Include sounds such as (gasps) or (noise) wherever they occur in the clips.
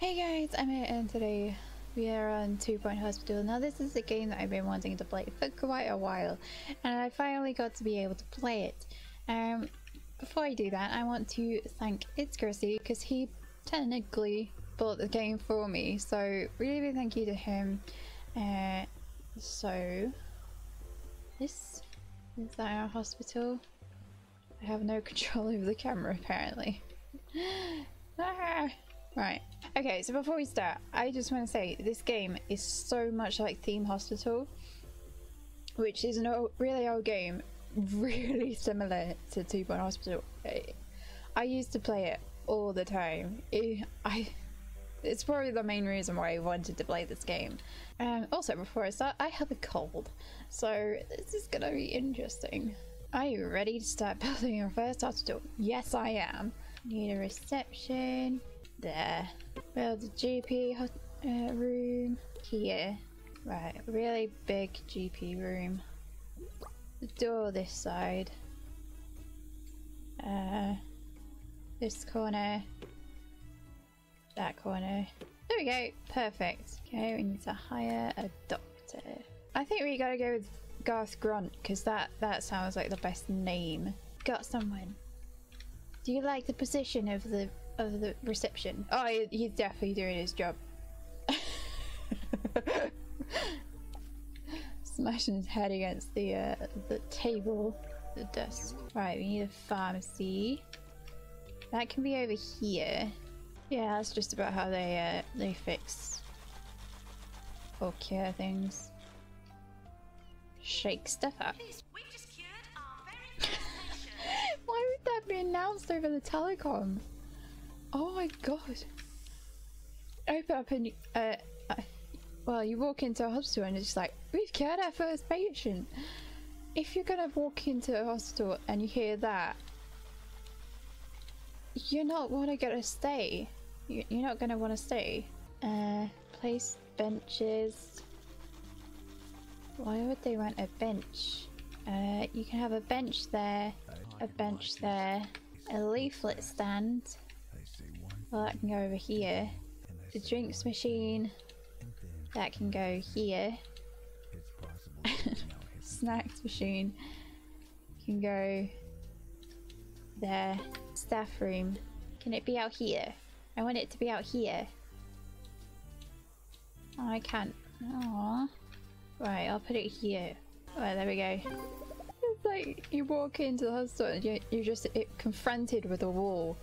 Hey guys, I'm here and today we are on Two Point Hospital. Now this is a game that I've been wanting to play for quite a while and I finally got to be able to play it. Um, before I do that I want to thank It's Chrissy because he technically bought the game for me so really big thank you to him. Uh, so this is our hospital. I have no (laughs) control over the camera apparently. (laughs) ah! Right. Okay, so before we start, I just want to say this game is so much like Theme Hospital, which is a really old game, (laughs) really similar to Two Point Hospital. I used to play it all the time. It, I, it's probably the main reason why I wanted to play this game. Um, also, before I start, I have a cold, so this is gonna be interesting. Are you ready to start (laughs) building your first hospital? Yes, I am. Need a reception there. Build a GP uh, room here. Right, really big GP room. The door this side. Uh, this corner. That corner. There we go, perfect. Okay, we need to hire a doctor. I think we gotta go with Garth Grunt because that, that sounds like the best name. Got someone. Do you like the position of the of the reception. Oh, he's definitely doing his job. (laughs) Smashing his head against the uh, the table, the desk. Right, we need a pharmacy. That can be over here. Yeah, that's just about how they uh, they fix or cure things. Shake stuff up. (laughs) Why would that be announced over the telecom? Oh my god. Open up and uh, uh, well, you walk into a hospital and it's like, we've cured our first patient. If you're gonna walk into a hospital and you hear that, you're not wanna gonna stay. You're not gonna wanna stay. Uh, place benches. Why would they want a bench? Uh, you can have a bench there, a bench there, a leaflet stand. Well, that can go over here. The drinks machine. That can go here. (laughs) Snacks machine can go there. Staff room. Can it be out here? I want it to be out here. Oh, I can't. Aww. Right, I'll put it here. Right, there we go. It's like you walk into the hospital and you're, you're just confronted with a wall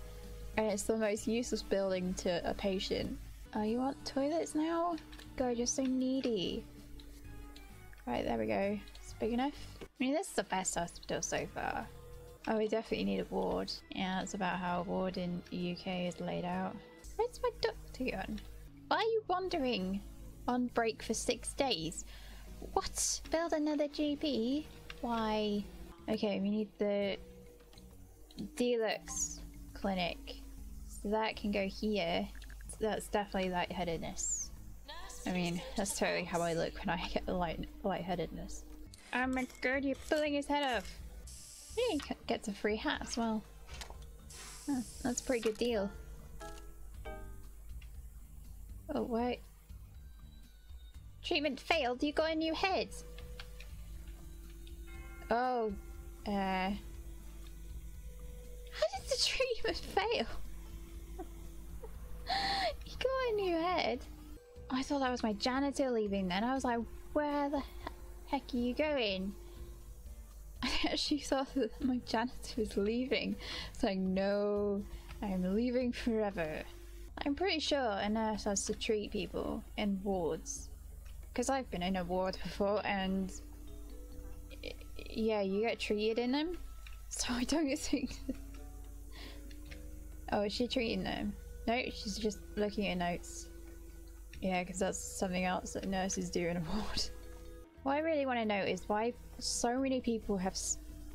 and it's the most useless building to a patient. Oh, you want toilets now? God, you're so needy. Right, there we go. It's big enough. I mean, this is the best hospital so far. Oh, we definitely need a ward. Yeah, that's about how a ward in the UK is laid out. Where's my doctor gone? Why are you wandering on break for six days? What? Build another GP? Why? Okay, we need the deluxe clinic. So that can go here. That's definitely lightheadedness. I mean, that's totally how I look when I get light lightheadedness. Oh my god, you're pulling his head off! He gets a free hat as well. Oh, that's a pretty good deal. Oh, wait. Treatment failed, you got a new head! Oh, uh... How did the (laughs) treatment fail? New head. I thought that was my janitor leaving then. I was like, where the heck are you going? I actually thought that my janitor was leaving. Saying, no, I'm leaving forever. I'm pretty sure a nurse has to treat people in wards. Because I've been in a ward before and yeah, you get treated in them. (laughs) So I don't (laughs) think... oh, is she treating them? No, she's just looking at notes. Yeah, because that's something else that nurses do in a (laughs) ward. What I really want to know is why so many people have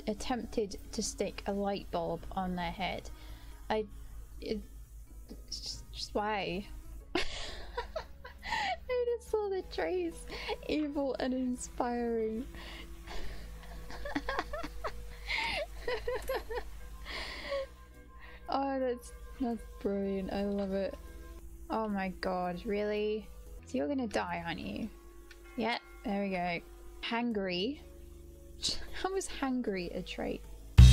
attempted to stick a light bulb on their head. I... It, just, just why? (laughs) I just saw the trees. Evil and inspiring. (laughs) oh, that's that's brilliant. I love it. Oh my god, really? So you're gonna die, aren't you? Yeah, there we go. Hangry. (laughs) How is hangry a trait? What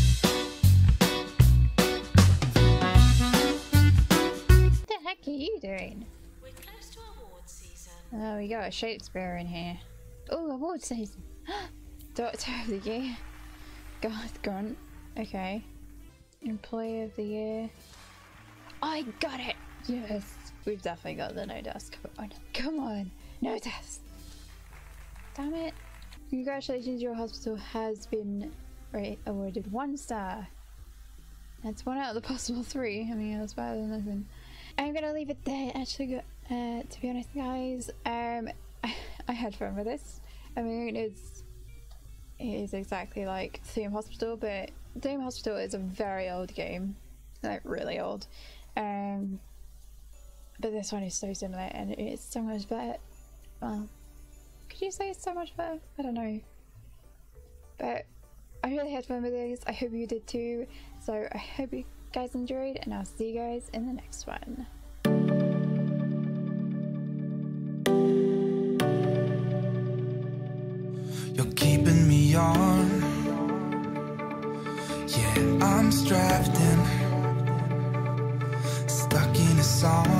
the heck are you doing? We're close to award season. Oh, we got a Shakespeare in here. Oh, award season. (gasps) Doctor of the Year. Garth Grunt. Okay. Employee of the Year. I got it! Yes! We've definitely got the no dust. Come on. No dust! Damn it! Congratulations, your hospital has been right, awarded one star. That's one out of the possible three. I mean, that's better than nothing. I'm gonna leave it there. Actually, uh, to be honest, guys, um, I, (laughs) I had fun with this. I mean, it's it is exactly like Theme Hospital, but Theme Hospital is a very old game, like really old. Um, but this one is so similar, and it's so much better. Well, could you say it's so much better? I don't know. But I really had fun with these. I hope you did too. So I hope you guys enjoyed, and I'll see you guys in the next one. You're keeping me on. Yeah, I'm stressed song.